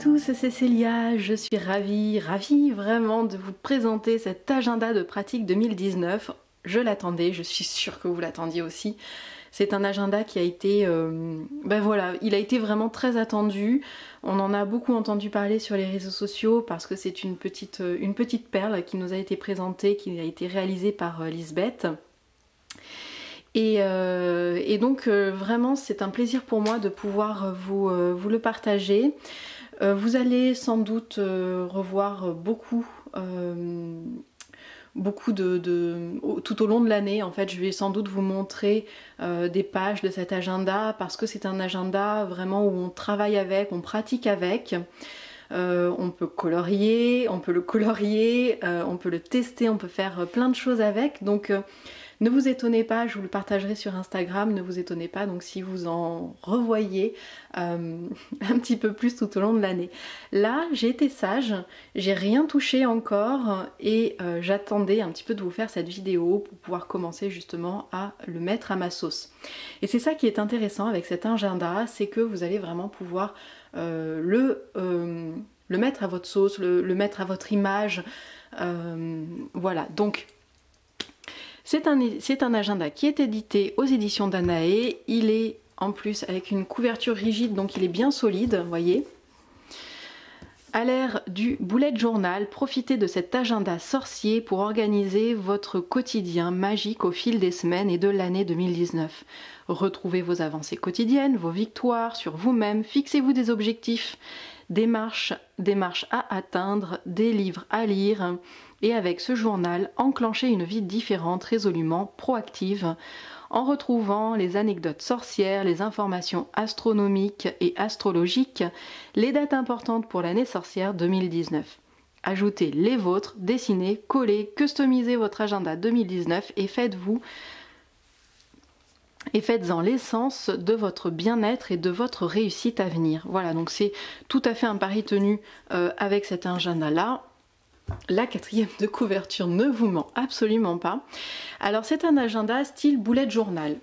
tous, c'est Cécilia, je suis ravie, ravie vraiment de vous présenter cet agenda de pratique 2019. Je l'attendais, je suis sûre que vous l'attendiez aussi. C'est un agenda qui a été, euh, ben voilà, il a été vraiment très attendu. On en a beaucoup entendu parler sur les réseaux sociaux parce que c'est une petite, euh, une petite perle qui nous a été présentée, qui a été réalisée par euh, Lisbeth. Et, donc vraiment c'est un plaisir pour moi de pouvoir vous, vous le partager. Euh, vous allez sans doute euh, revoir beaucoup euh, beaucoup de, tout au long de l'année en fait je vais sans doute vous montrer des pages de cet agenda parce que c'est un agenda vraiment où on travaille avec, on pratique avec. On peut colorier, on peut le colorier, on peut le tester, on peut faire plein de choses avec. Donc ne vous étonnez pas, je vous le partagerai sur Instagram, ne vous étonnez pas donc si vous en revoyez euh, un petit peu plus tout au long de l'année. Là, j'ai été sage, j'ai rien touché encore et euh, j'attendais un petit peu de vous faire cette vidéo pour pouvoir commencer justement à le mettre à ma sauce. Et c'est ça qui est intéressant avec cet agenda, c'est que vous allez vraiment pouvoir euh, le, mettre à votre sauce, le mettre à votre image. voilà, donc c'est un, agenda qui est édité aux éditions Danae. Il est en plus avec une couverture rigide, donc il est bien solide, voyez. À l'ère du bullet journal, profitez de cet agenda sorcier pour organiser votre quotidien magique au fil des semaines et de l'année 2019. Retrouvez vos avancées quotidiennes, vos victoires sur vous-même, fixez-vous des objectifs, des marches, à atteindre, des livres à lire, et avec ce journal, enclencher une vie différente, résolument proactive, en retrouvant les anecdotes sorcières, les informations astronomiques et astrologiques, les dates importantes pour l'année sorcière 2019. Ajoutez les vôtres, dessinez, collez, customisez votre agenda 2019 et faites-vous et faites-en l'essence de votre bien-être et de votre réussite à venir. Voilà, donc c'est tout à fait un pari tenu euh, avec cet agenda-là. La quatrième de couverture ne vous ment absolument pas. Alors c'est un agenda style bullet journal.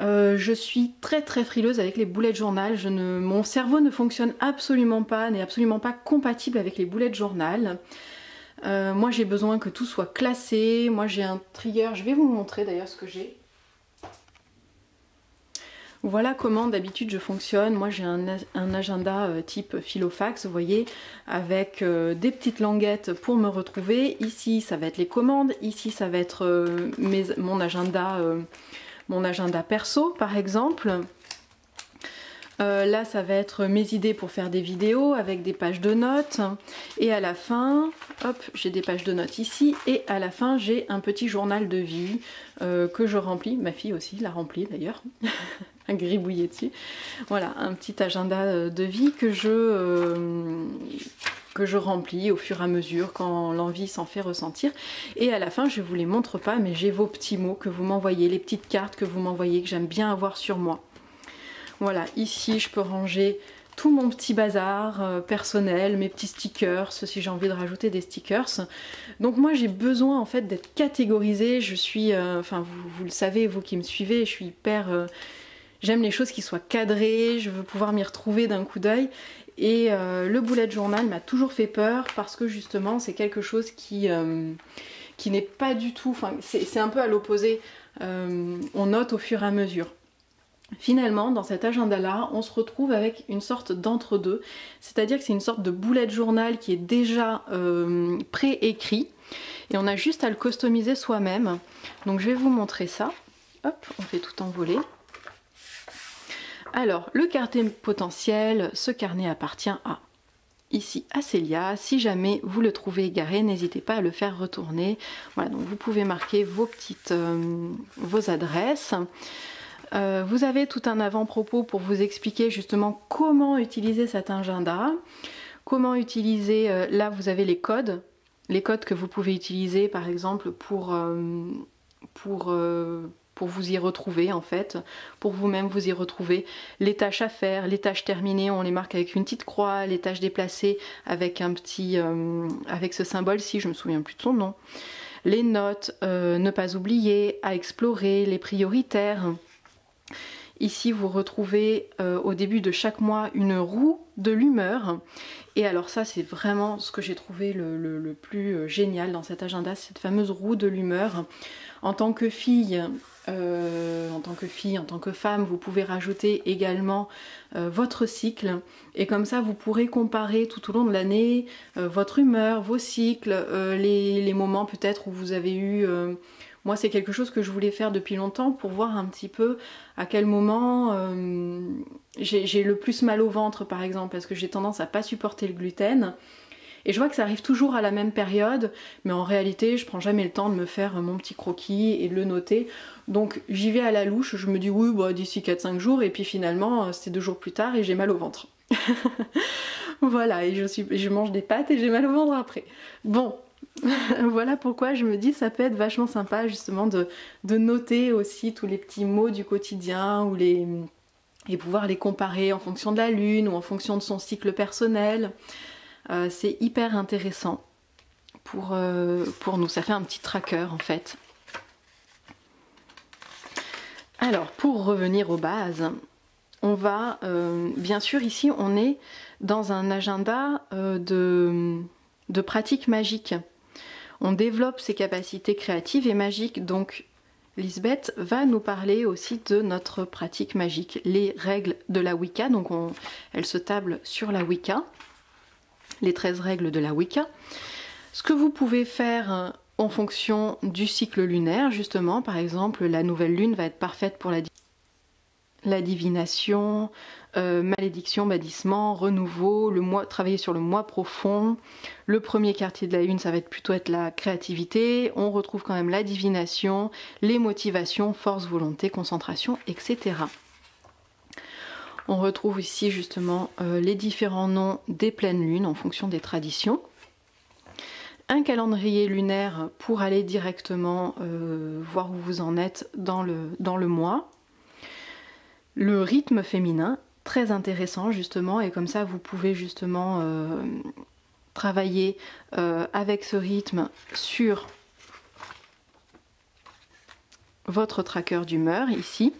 Euh, je suis très très frileuse avec les bullet journal. Mon cerveau ne fonctionne absolument pas, n'est absolument pas compatible avec les bullet journal. Euh, moi j'ai besoin que tout soit classé. Moi j'ai un trieur. Je vais vous montrer d'ailleurs ce que j'ai. Voilà comment d'habitude je fonctionne. Moi j'ai un, agenda euh, type Filofax, vous voyez, avec euh, des petites languettes pour me retrouver. Ici ça va être les commandes, ici ça va être euh, mon, agenda, mon agenda perso par exemple. Là, ça va être mes idées pour faire des vidéos avec des pages de notes. Et à la fin, hop, j'ai des pages de notes ici. Et à la fin, j'ai un petit journal de vie que je remplis. Ma fille aussi l'a rempli d'ailleurs. gribouiller dessus. Voilà, un petit agenda euh, de vie que je, euh, que je remplis au fur et à mesure quand l'envie s'en fait ressentir. Et à la fin, je vous les montre pas, mais j'ai vos petits mots que vous m'envoyez, les petites cartes que vous m'envoyez, que j'aime bien avoir sur moi. Voilà, ici je peux ranger tout mon petit bazar euh, personnel, mes petits stickers, si j'ai envie de rajouter des stickers. Donc moi j'ai besoin en fait d'être catégorisée, je suis, enfin vous, le savez, vous qui me suivez, je suis hyper J'aime les choses qui soient cadrées, je veux pouvoir m'y retrouver d'un coup d'œil. Et euh, le bullet journal m'a toujours fait peur parce que justement c'est quelque chose qui, euh, qui n'est pas du tout, enfin c'est un peu à l'opposé, euh, on note au fur et à mesure. Finalement, dans cet agenda-là, on se retrouve avec une sorte d'entre-deux, c'est-à-dire que c'est une sorte de bullet journal qui est déjà pré-écrit et on a juste à le customiser soi-même. Donc je vais vous montrer ça. Hop, on fait tout envoler. Alors, le carnet potentiel, ce carnet appartient à ici à Célia. Si jamais vous le trouvez égaré, n'hésitez pas à le faire retourner. Voilà, donc vous pouvez marquer vos petites euh, vos adresses. Euh, vous avez tout un avant-propos pour vous expliquer justement comment utiliser cet agenda, comment utiliser, euh, là vous avez les codes, les codes que vous pouvez utiliser par exemple pour, pour vous y retrouver en fait, pour vous-même vous y retrouver. Les tâches à faire, les tâches terminées, on les marque avec une petite croix, les tâches déplacées avec un petit, euh, avec ce symbole-ci, je me souviens plus de son nom. Les notes, euh, ne pas oublier, à explorer, les prioritaires. Ici, vous retrouvez euh, au début de chaque mois une roue de l'humeur. Et alors ça c'est vraiment ce que j'ai trouvé le, plus euh, génial dans cet agenda, cette fameuse roue de l'humeur. En tant que fille, euh, en tant que fille, en tant que femme, vous pouvez rajouter également votre cycle et comme ça vous pourrez comparer tout au long de l'année votre humeur, vos cycles, les, les, moments peut-être où vous avez eu moi, c'est quelque chose que je voulais faire depuis longtemps pour voir un petit peu à quel moment euh, j'ai le plus mal au ventre, par exemple, parce que j'ai tendance à pas supporter le gluten. Et je vois que ça arrive toujours à la même période, mais en réalité, je prends jamais le temps de me faire mon petit croquis et de le noter. Donc j'y vais à la louche, je me dis oui, bah, d'ici 4-5 jours, et puis finalement, euh, c'est deux jours plus tard et j'ai mal au ventre. voilà, et je, mange des pâtes et j'ai mal au ventre après. Bon, voilà pourquoi je me dis ça peut être vachement sympa justement de, noter aussi tous les petits mots du quotidien ou les, et pouvoir les comparer en fonction de la lune ou en fonction de son cycle personnel. Euh, c'est hyper intéressant pour, euh, pour nous. Ça fait un petit tracker en fait. Alors pour revenir aux bases, on va euh, bien sûr ici on est dans un agenda de, de pratiques magiques on développe ses capacités créatives et magiques. Donc Lisbeth va nous parler aussi de notre pratique magique, les règles de la Wicca. Donc elle se table sur la Wicca, les 13 règles de la Wicca. Ce que vous pouvez faire en fonction du cycle lunaire, justement, par exemple, la nouvelle lune va être parfaite pour la la divination, euh, malédiction, bâtissement, renouveau, travailler sur le moi profond. Le premier quartier de la lune, ça va être plutôt être la créativité. On retrouve quand même la divination, les motivations, force, volonté, concentration, etc. On retrouve ici justement euh, les différents noms des pleines lunes en fonction des traditions. Un calendrier lunaire pour aller directement euh, voir où vous en êtes dans le, dans le mois le rythme féminin, très intéressant justement, et comme ça vous pouvez justement euh, travailler euh, avec ce rythme sur votre tracker d'humeur ici.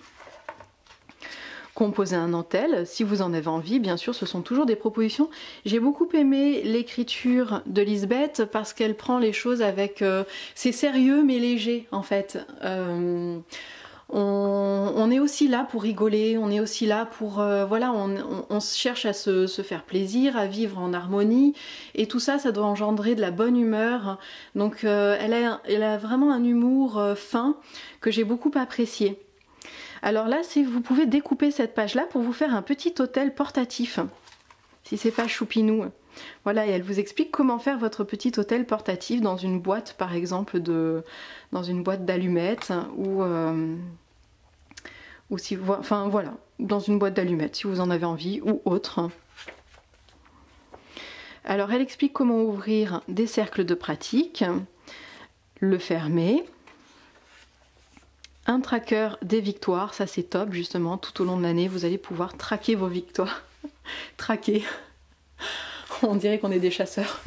Composer un antel si vous en avez envie, bien sûr ce sont toujours des propositions. J'ai beaucoup aimé l'écriture de Lisbeth parce qu'elle prend les choses avec... Euh, c'est sérieux mais léger en fait on, est aussi là pour rigoler, on est aussi là pour... Euh, voilà, on, cherche à se, faire plaisir, à vivre en harmonie, et tout ça, ça doit engendrer de la bonne humeur. Donc euh, elle, a, vraiment un humour euh, fin que j'ai beaucoup apprécié. Alors là, vous pouvez découper cette page-là pour vous faire un petit hôtel portatif, si c'est pas choupinou. Voilà, et elle vous explique comment faire votre petit hôtel portatif dans une boîte, par exemple, dans une boîte d'allumettes ou ou si vous, enfin voilà, dans une boîte d'allumettes si vous en avez envie ou autre. Alors elle explique comment ouvrir des cercles de pratique, le fermer, un tracker des victoires, ça c'est top justement, tout au long de l'année vous allez pouvoir traquer vos victoires. traquer, on dirait qu'on est des chasseurs.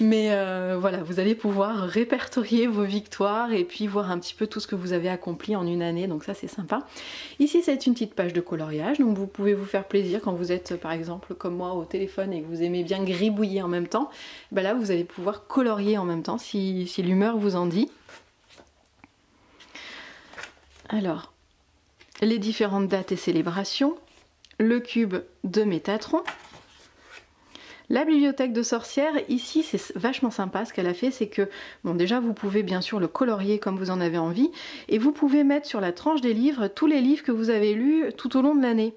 Mais euh, voilà, vous allez pouvoir répertorier vos victoires et puis voir un petit peu tout ce que vous avez accompli en une année, donc ça c'est sympa. Ici c'est une petite page de coloriage, donc vous pouvez vous faire plaisir quand vous êtes par exemple comme moi au téléphone et que vous aimez bien gribouiller en même temps. Ben là vous allez pouvoir colorier en même temps si, si l'humeur vous en dit. Alors, les différentes dates et célébrations, le cube de Métatron, la bibliothèque de sorcières, ici c'est vachement sympa ce qu'elle a fait, c'est que, bon déjà vous pouvez bien sûr le colorier comme vous en avez envie, et vous pouvez mettre sur la tranche des livres tous les livres que vous avez lus tout au long de l'année.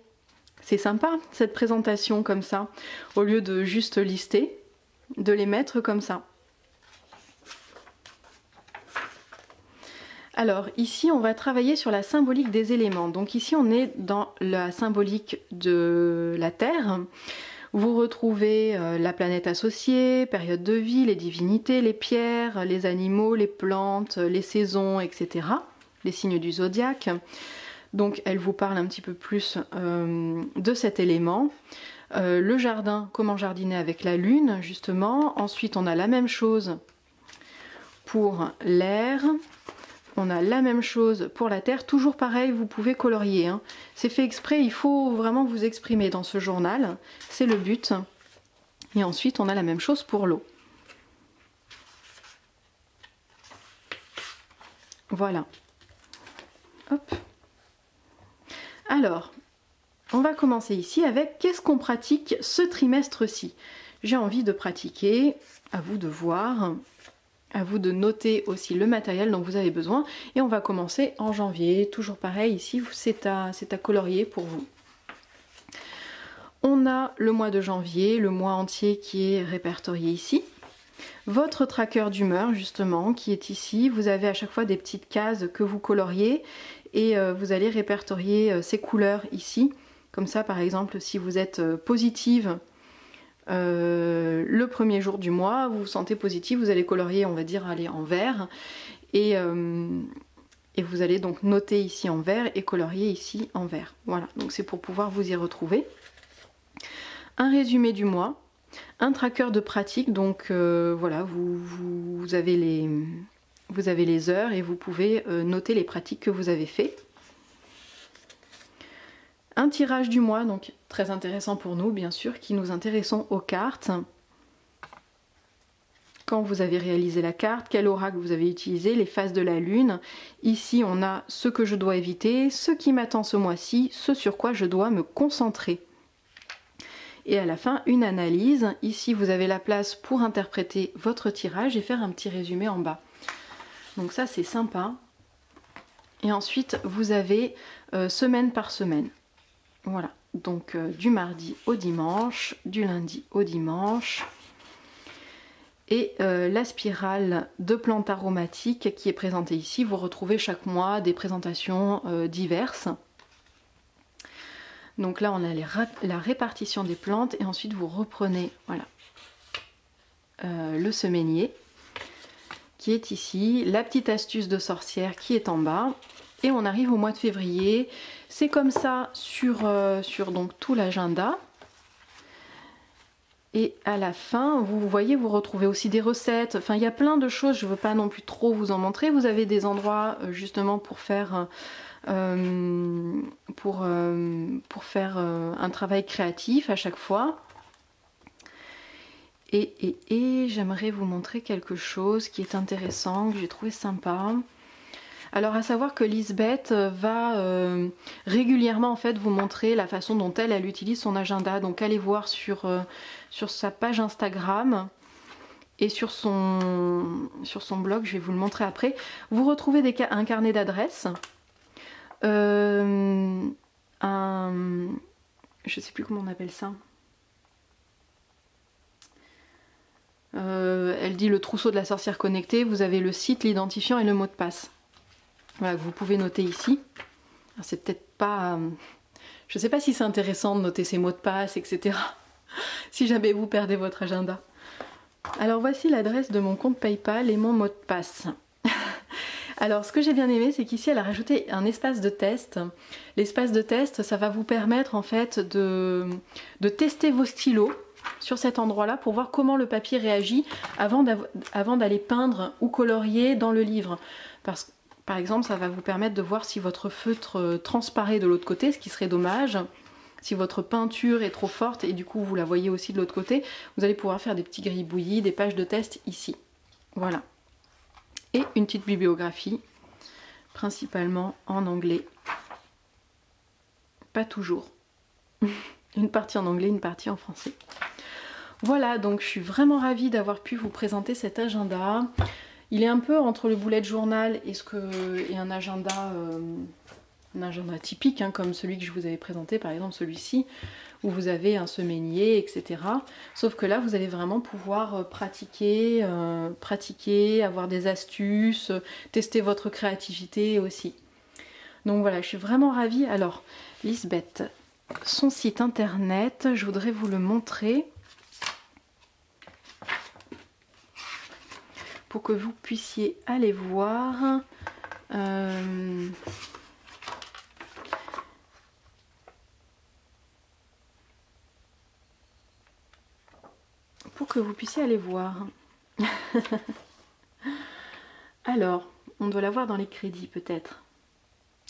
C'est sympa cette présentation comme ça, au lieu de juste lister, de les mettre comme ça. Alors ici on va travailler sur la symbolique des éléments. Donc ici on est dans la symbolique de la Terre. Vous retrouvez euh, la planète associée, période de vie, les divinités, les pierres, les animaux, les plantes, les saisons, etc. Les signes du zodiaque. Donc elle vous parle un petit peu plus euh, de cet élément. Euh, le jardin, comment jardiner avec la lune, justement. Ensuite, on a la même chose pour l'air, on a la même chose pour la terre. Toujours pareil, vous pouvez colorier. Hein. C'est fait exprès, il faut vraiment vous exprimer dans ce journal. C'est le but. Et ensuite, on a la même chose pour l'eau. Voilà. Hop. Alors, on va commencer ici avec qu'est-ce qu'on pratique ce trimestre-ci? J'ai envie de pratiquer, à vous de voir, à vous de noter aussi le matériel dont vous avez besoin. Et on va commencer en janvier, toujours pareil, ici c'est à, à colorier pour vous. On a le mois de janvier, le mois entier qui est répertorié ici. Votre tracker d'humeur justement qui est ici, vous avez à chaque fois des petites cases que vous coloriez et euh, vous allez répertorier euh, ces couleurs ici. Comme ça par exemple si vous êtes euh, le premier jour du mois, vous vous sentez positive, vous allez colorier on va dire aller en vert et, et vous allez donc noter ici en vert et colorier ici en vert. Voilà, donc c'est pour pouvoir vous y retrouver. Un résumé du mois, un tracker de pratique, donc euh, voilà, vous, avez les, vous, avez les, heures et vous pouvez euh, noter les pratiques que vous avez fait. Un tirage du mois, donc très intéressant pour nous, bien sûr, qui nous intéressons aux cartes. Quand vous avez réalisé la carte, quel oracle vous avez utilisé, les phases de la lune. Ici, on a ce que je dois éviter, ce qui m'attend ce mois-ci, ce sur quoi je dois me concentrer et à la fin une analyse. Ici vous avez la place pour interpréter votre tirage et faire un petit résumé en bas. Donc ça c'est sympa. Et ensuite vous avez euh, semaine par semaine. Voilà, donc euh, du mardi au dimanche, du lundi au dimanche. Et euh, la spirale de plantes aromatiques qui est présentée ici, vous retrouvez chaque mois des présentations diverses. Donc là, on a la répartition des plantes et ensuite vous reprenez voilà, euh, le semainier qui est ici, la petite astuce de sorcière qui est en bas et on arrive au mois de février. C'est comme ça sur, euh, sur donc tout l'agenda. Et à la fin, vous voyez, vous retrouvez aussi des recettes. Enfin, il y a plein de choses. Je ne veux pas non plus trop vous en montrer. Vous avez des endroits euh, justement pour faire euh, pour, pour faire un travail créatif à chaque fois. Et, et, et j'aimerais vous montrer quelque chose qui est intéressant, que j'ai trouvé sympa. Alors à savoir que Lisbeth va régulièrement en fait vous montrer la façon dont elle, utilise son agenda. Donc allez voir sur, sur sa page Instagram et sur son, blog, je vais vous le montrer après. Vous retrouvez un carnet d'adresses euh, un, je sais plus comment on appelle ça. Euh, elle dit le trousseau de la sorcière connectée. Vous avez le site, l'identifiant et le mot de passe. Voilà, vous pouvez noter ici. C'est peut-être pas. Euh, je sais pas si c'est intéressant de noter ces mots de passe, etc. si jamais vous perdez votre agenda. Alors voici l'adresse de mon compte PayPal et mon mot de passe. Alors ce que j'ai bien aimé c'est qu'ici elle a rajouté un espace de test. L'espace de test ça va vous permettre en fait de, tester vos stylos sur cet endroit là pour voir comment le papier réagit avant d'aller peindre ou colorier dans le livre. Parce que par exemple ça va vous permettre de voir si votre feutre euh, transparaît de l'autre côté, ce qui serait dommage si votre peinture est trop forte et du coup vous la voyez aussi de l'autre côté, vous allez pouvoir faire des petits gribouillis, des pages de test ici. Voilà et une petite bibliographie, principalement en anglais. Pas toujours. une partie en anglais, une partie en français. Voilà, donc je suis vraiment ravie d'avoir pu vous présenter cet agenda. Il est un peu entre le boulet de journal et un agenda... Euh, un agenda typique hein, comme celui que je vous avais présenté par exemple celui-ci où vous avez un semainier etc sauf que là vous allez vraiment pouvoir euh, pratiquer euh, pratiquer avoir des astuces tester votre créativité aussi. Donc voilà je suis vraiment ravie. Alors Lisbeth son site internet je voudrais vous le montrer pour que vous puissiez aller voir euh, pour que vous puissiez aller voir. Alors, on doit la voir dans les crédits peut-être.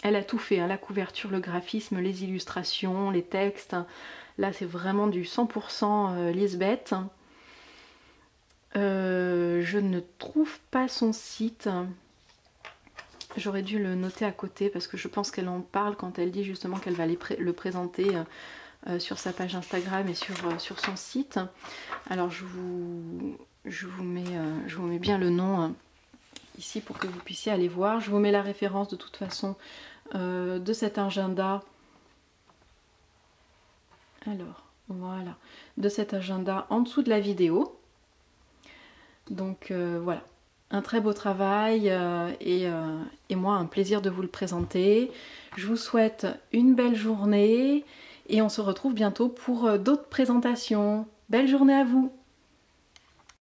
Elle a tout fait, hein, la couverture, le graphisme, les illustrations, les textes. Là c'est vraiment du 100% Lisbeth. Je ne trouve pas son site. J'aurais dû le noter à côté parce que je pense qu'elle en parle quand elle dit justement qu'elle va le présenter euh, euh, sur sa page Instagram et sur, euh, son site. Alors je vous, je, vous mets, je vous mets bien le nom hein, ici pour que vous puissiez aller voir. Je vous mets la référence de toute façon de cet agenda. Alors, voilà, de cet agenda en dessous de la vidéo. Donc voilà, un très beau travail euh, euh, et, moi un plaisir de vous le présenter. Je vous souhaite une belle journée et on se retrouve bientôt pour euh, d'autres présentations. Belle journée à vous